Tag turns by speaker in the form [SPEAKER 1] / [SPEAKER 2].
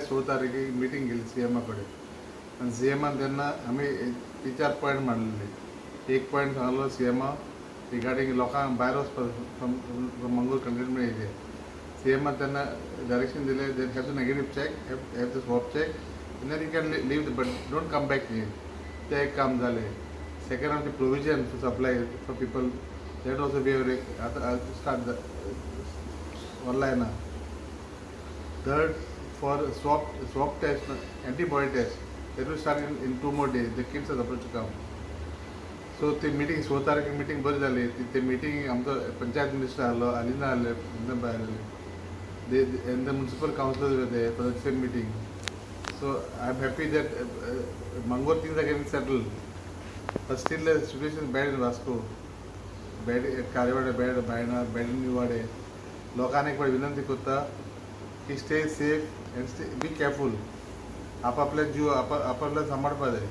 [SPEAKER 1] स तारखेक मिटींग गेली सी एमा कडेन आनी सी एमान तेन्ना आमी तीन चार पॉयंट मांडलेले. एक पॉयंट सांगलो सी एमा रिगार्डींग लोकांक भायर वचपाक मंगूर कंटेनमेंट एरिया सी एमान तेन्ना डायरेक्शन दिलें that have to negative check have to swab check then you can leave the but don't come back here तें एक काम जालें सेकंड आमचें provision for supply for people that also we आतां start online third for swab swab test, antibody test, that will start in, in two more days. The kids are supposed to come. So ती meeting स तारखेक meeting बरी जाली ती ते meeting आमचो panchayat minister आहलो अलिंदा आहले अलिंदा बाय आहले they and the municipal councillor were there for the same meeting so I am happy that Mangor things are getting settle but still the situation bad in Vasco bad Karewade bad Baina bad in Nivade लोकांनी एक विनंती करता की stay safe and stay be careful आपापल्या जीव आप आपल्याला सांबाळपा जाय